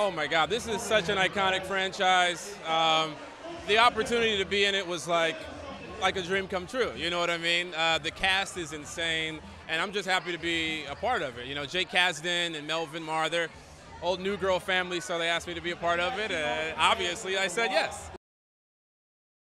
Oh my God, this is such an iconic franchise. Um, the opportunity to be in it was like like a dream come true. You know what I mean? Uh, the cast is insane, and I'm just happy to be a part of it. You know, Jake Kasdan and Melvin Mar, they're old New Girl family, so they asked me to be a part of it. And obviously, I said yes.